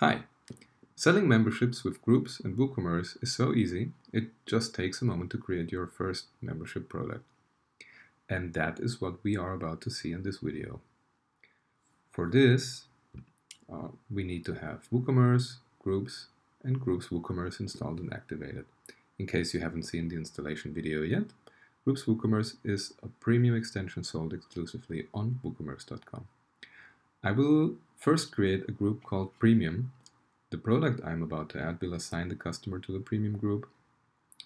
Hi! Selling memberships with groups and WooCommerce is so easy, it just takes a moment to create your first membership product. And that is what we are about to see in this video. For this, uh, we need to have WooCommerce, Groups, and Groups WooCommerce installed and activated. In case you haven't seen the installation video yet, Groups WooCommerce is a premium extension sold exclusively on WooCommerce.com. I will first create a group called Premium. The product I'm about to add will assign the customer to the Premium group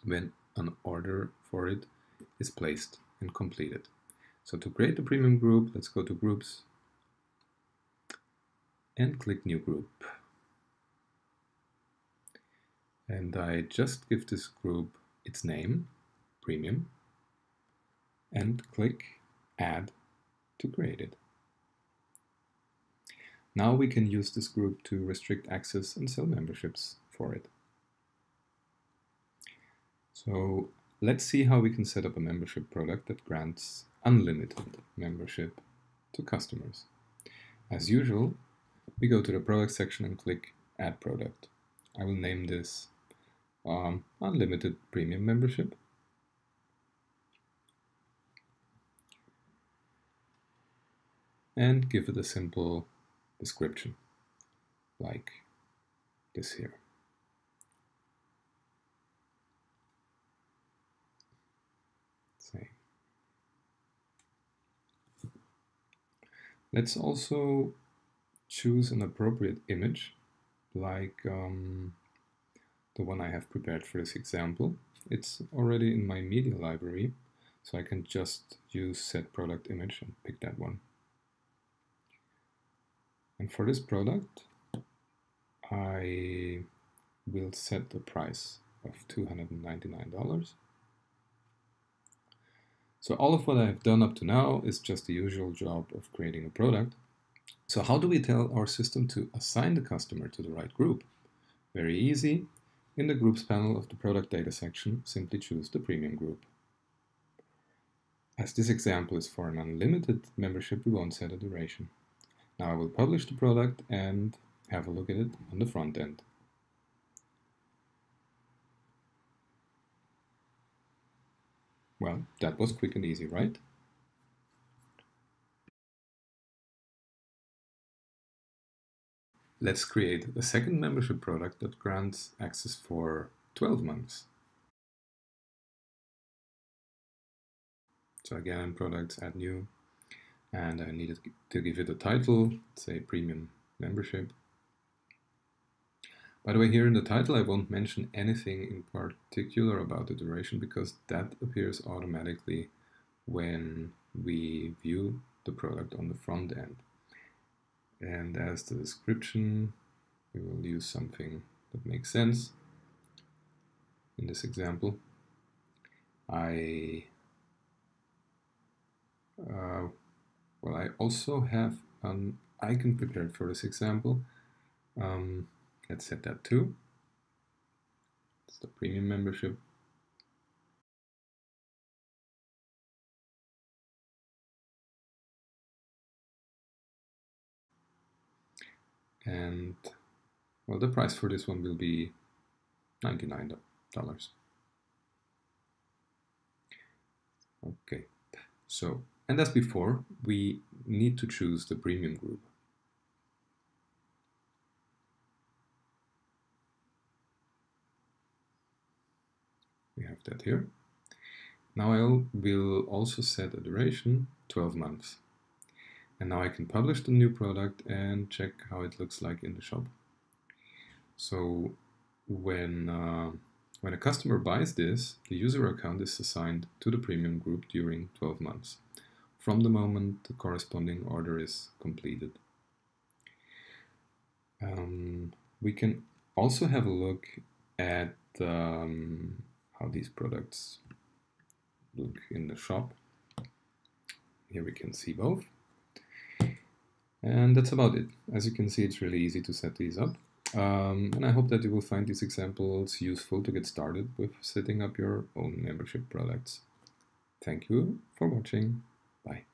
when an order for it is placed and completed. So to create the Premium group, let's go to Groups and click New Group. And I just give this group its name, Premium, and click Add to create it. Now we can use this group to restrict access and sell memberships for it. So let's see how we can set up a membership product that grants unlimited membership to customers. As usual, we go to the product section and click add product. I will name this um, unlimited premium membership. And give it a simple description like this here. Let's also choose an appropriate image like um, the one I have prepared for this example. It's already in my media library, so I can just use set product image and pick that one. And for this product, I will set the price of $299. So all of what I've done up to now is just the usual job of creating a product. So how do we tell our system to assign the customer to the right group? Very easy. In the Groups panel of the Product Data section, simply choose the Premium group. As this example is for an unlimited membership, we won't set a duration. Now I will publish the product and have a look at it on the front end. Well, that was quick and easy, right? Let's create a second membership product that grants access for 12 months. So again, products, add new, and I needed to give it a title, say premium membership. By the way, here in the title I won't mention anything in particular about the duration because that appears automatically when we view the product on the front end. And as the description, we will use something that makes sense. In this example, I uh, well, I also have an icon prepared for this example. Um, let's set that too. It's the premium membership. And well, the price for this one will be $99. Okay, so and as before, we need to choose the premium group. We have that here. Now I will also set a duration, 12 months. And now I can publish the new product and check how it looks like in the shop. So when, uh, when a customer buys this, the user account is assigned to the premium group during 12 months from the moment the corresponding order is completed. Um, we can also have a look at um, how these products look in the shop. Here we can see both. And that's about it. As you can see, it's really easy to set these up. Um, and I hope that you will find these examples useful to get started with setting up your own membership products. Thank you for watching. Bye.